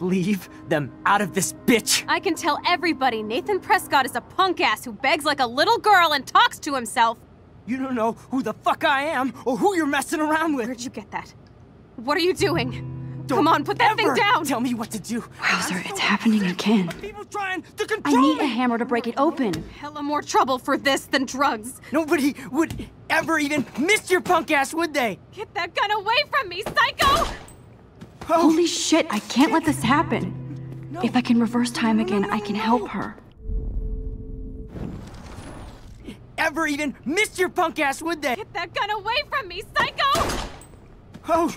Leave them out of this bitch! I can tell everybody Nathan Prescott is a punk ass who begs like a little girl and talks to himself. You don't know who the fuck I am or who you're messing around with. Where'd you get that? What are you doing? Don't Come on, put that thing down! Tell me what to do. Wowzer, it's happening again. People trying to I control need a hammer to break it open. Hella more trouble for this than drugs. Nobody would ever even miss your punk ass, would they? Get that gun away from me, psycho! Oh, Holy shit, I can't let this happen. no. If I can reverse time No, no, again, no, I can no. help her. ever even miss your punk ass, would they? Get that gun away from me, psycho! Oh,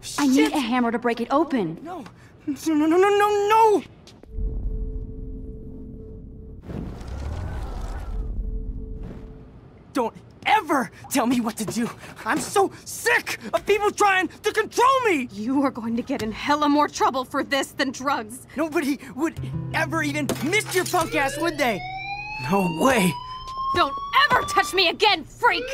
shit. I need a hammer to break it open. No, no, no, no, no, no, no! Don't ever tell me what to do. I'm so sick of people trying to control me. You are going to get in hella more trouble for this than drugs. Nobody would ever even miss your punk ass, would they? No way. Don't ever touch me again, freak!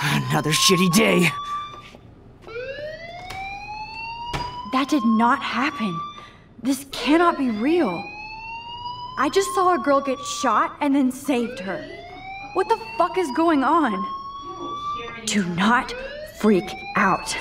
Another shitty day. That did not happen. This cannot be real. I just saw a girl get shot and then saved her. What the fuck is going on? Do not freak out.